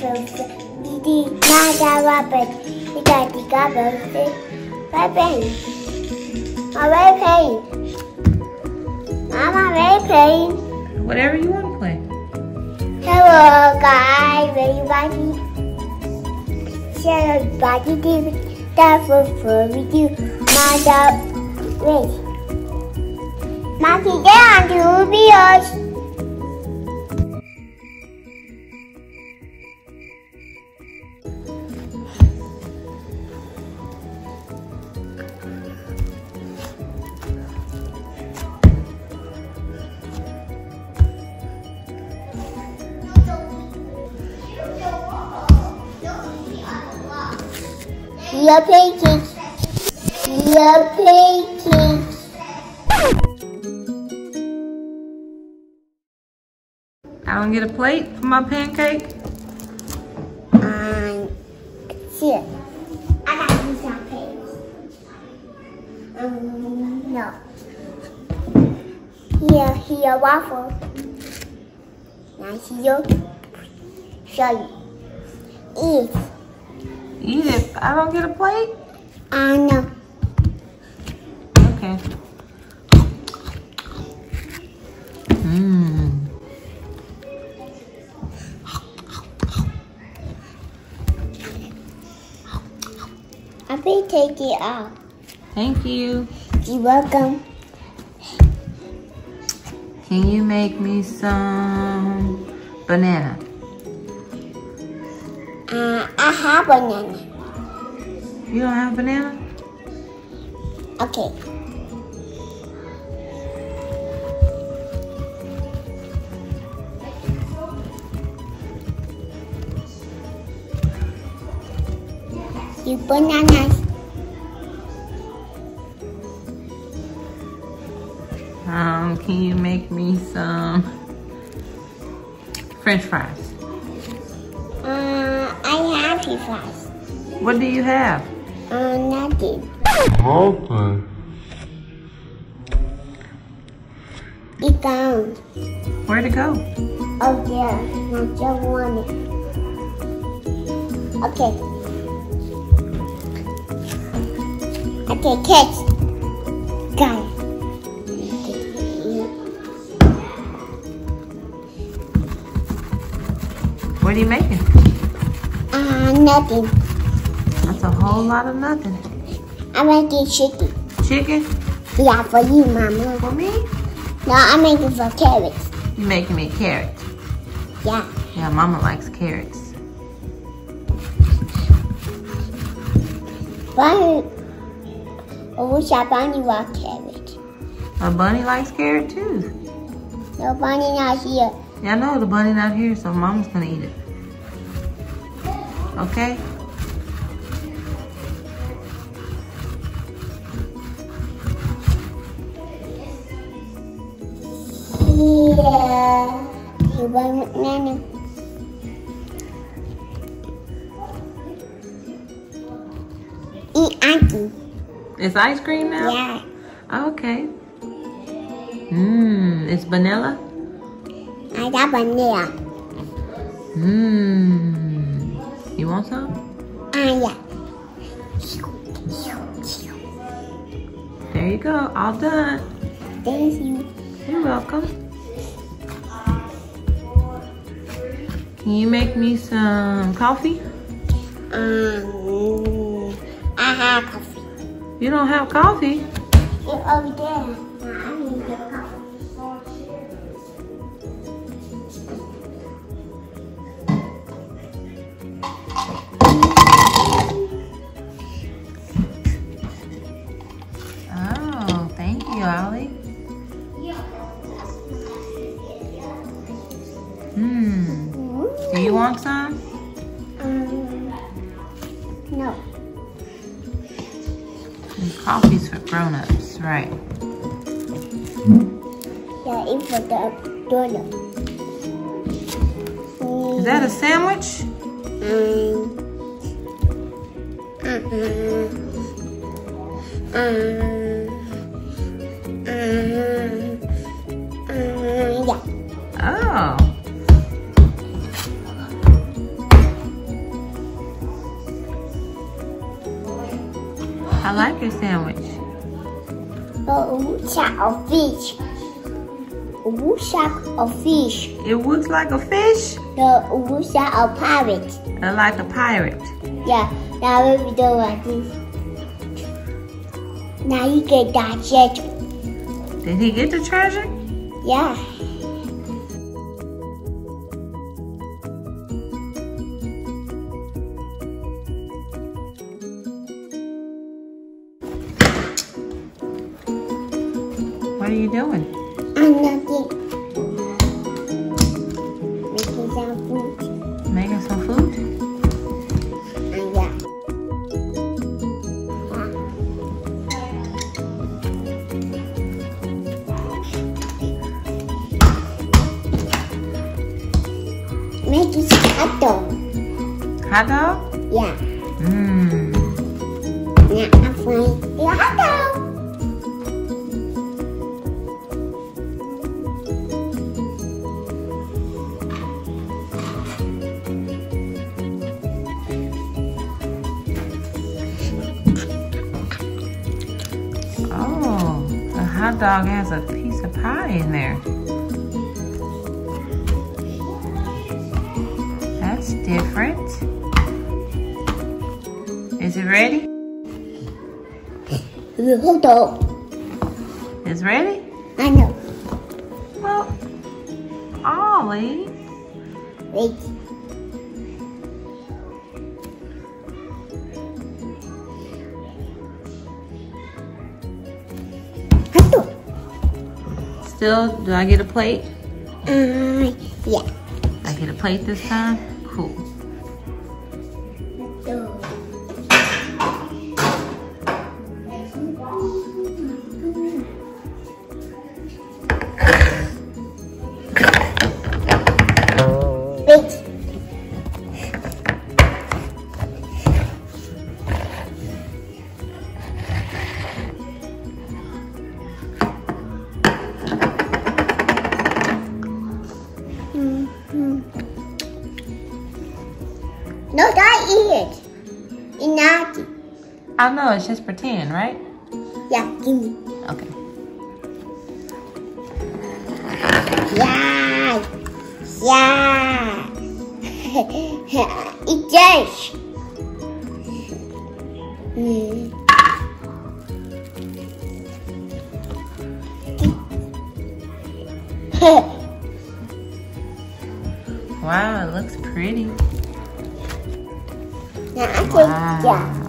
down for Didi, Robert, we got the gobble, my pain. My very pain. Mama, very pain. Whatever you want to play. Hello, guys, everybody. Share everybody do that for for we do. Mada, wait. Monkey, on to Your pancakes. Your pancakes. I don't get a plate for my pancake? Um, here. I got some pancakes. Um, no. Here, here, waffle. Now here, show you. Eat. Eat it. I don't get a plate? Uh, no. Okay. Mmm. I will take it off. Thank you. You're welcome. Can you make me some banana? Uh, I have banana. You don't have a banana? Okay. You bananas. Um, can you make me some french fries? Uh, I have fries. What do you have? Uh, nothing. Okay. It gone. Where'd it go? Oh yeah, not just want it. Okay. Okay, catch. Got it. What are you making? Uh, nothing. A whole lot of nothing. I'm making chicken. Chicken? Yeah, for you, Mama. For me? No, I'm making for carrots. You making me carrots. Yeah. Yeah, mama likes carrots. Bunny. I wish I bunny want carrots. A bunny likes carrot too. No bunny not here. Yeah, I know the bunny not here, so mama's gonna eat it. Okay? Yeah. You want banana? Eat auntie. It's ice cream now? Yeah. Okay. Mmm, it's vanilla? I got vanilla. Mmm. You want some? Ah, yeah. There you go, all done. Thank you. You're welcome. Can you make me some coffee? Um, I have coffee. You don't have coffee? It's over there. I need the coffee. Oh, thank you, Ollie. You want some? Um, no. And coffee's for grown-ups, right? Yeah, it's for the donut. Is that a sandwich? Um, uh, uh, uh, A wooshak of fish. It looks like a fish. The wooshak of pirate. I like a pirate. Yeah, now we do like this. Now you get that shit. Did he get the treasure? Yeah. What are you doing? Hot dog? Yeah. Mmm. Now I'm hot dog. Oh, the hot dog has a piece of pie in there. That's different. Is it ready? The hot dog. It's ready? I know. Well, Ollie. Wait. Still, do I get a plate? Uh, yeah. I get a plate this time? Cool. I know, it's just pretend, right? Yeah, give me. Okay. Yeah. Yeah. This. Mm. Wow, it looks pretty. now I Wow. yeah.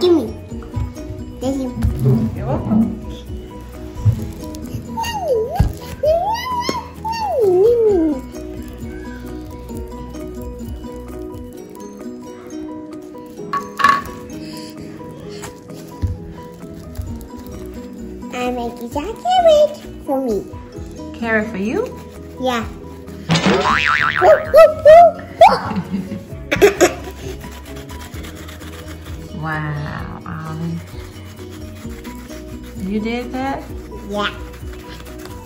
Give me. Thank you. You're welcome. I make a carrot for me. Carrot for you? Yeah. Wow, Ollie. You did that? Yeah.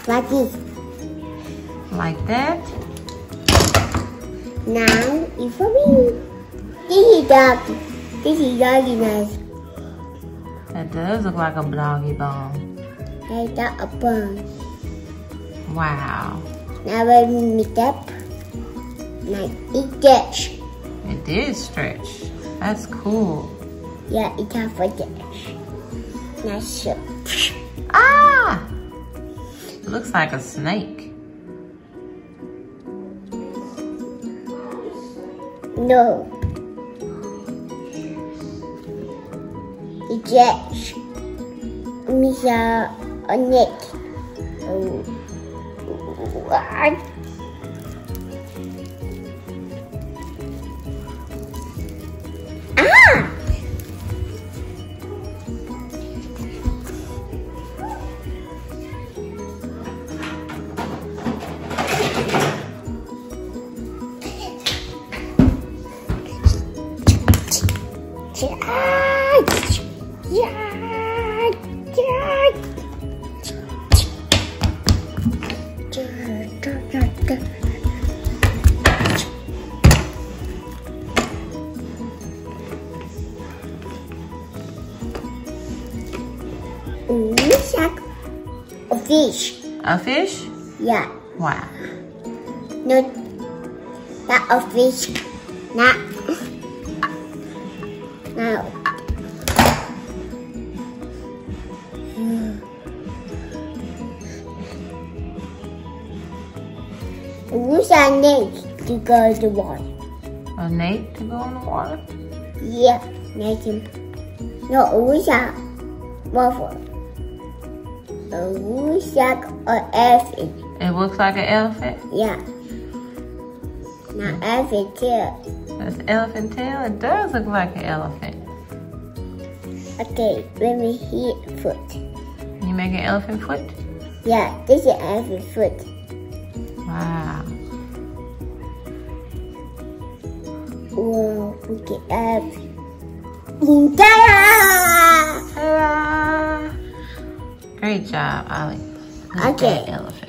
Like this. Like that? Now it's for me. This is doggy. This is doggy nice. That does look like a doggy bone. I got a bone. Wow. Now I make up. Now eat this. It did stretch. That's cool. Yeah, it's time for this. Now so. Ah! It looks like a snake. No. It's. Misa a neck. Oh. What? Yeah, yeah. Shark. A fish. A fish? Yeah. Wow. No, not a fish. Not. No. Our name to go to water? A Nate to go in the water? Yeah, Nathan. No, who's our waffle? Who's our elephant? It looks like an elephant. Yeah. Not elephant too. That's elephant tail. It does look like an elephant. Okay, let me hit foot. You make an elephant foot? Yeah, this is elephant foot. Wow. Whoa, we get up. Ta-da! Great job, Ollie. Look at Okay. elephant.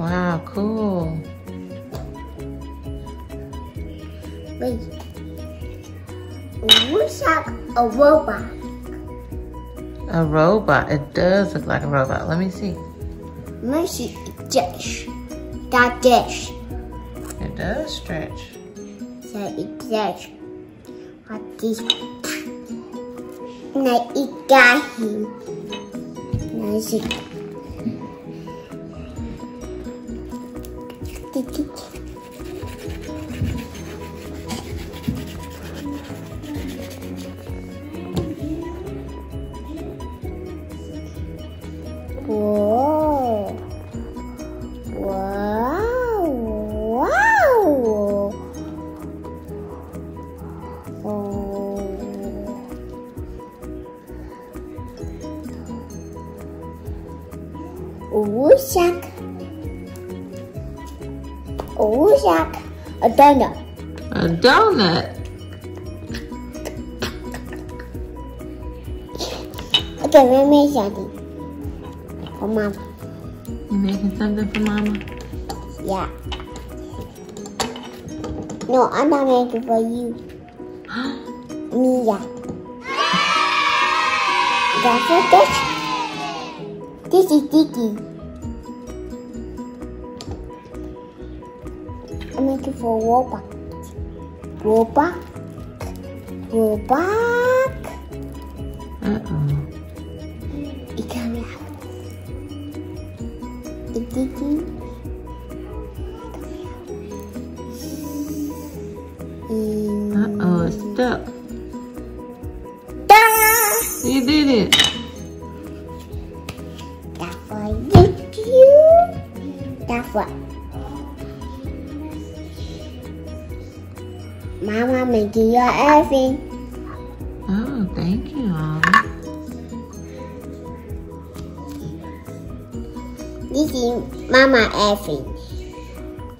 Wow, cool. Wait. Looks like a robot. A robot. It does look like a robot. Let me see. Mercy dish. That dish. It does stretch. So it dish. What this? Now it got him. Now. Whoa. Wow. Wow. Oh. Urusak. Urusak. A donut. A donut. Okay, let me something. For mom. You making something for mama? Yeah. No, I'm not making for you. Me, yeah. That's what this. This is Dicky. I'm making for robot. Robot. Robot. Uh-oh. It coming out. It. Mm. Uh-oh, it's stuck. Ta! You did it. That's for you. That's for Mama making your everything. Oh, thank you, Ollie. This is Mama everything.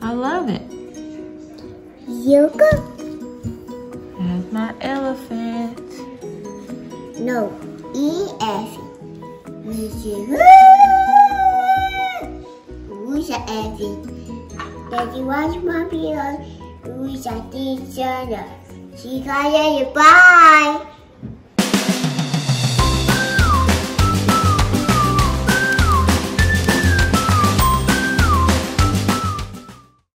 I love it. Yoga? There's my elephant. No, E is Who's everything? Daddy watch my video. Who's a teacher? She got it. Bye.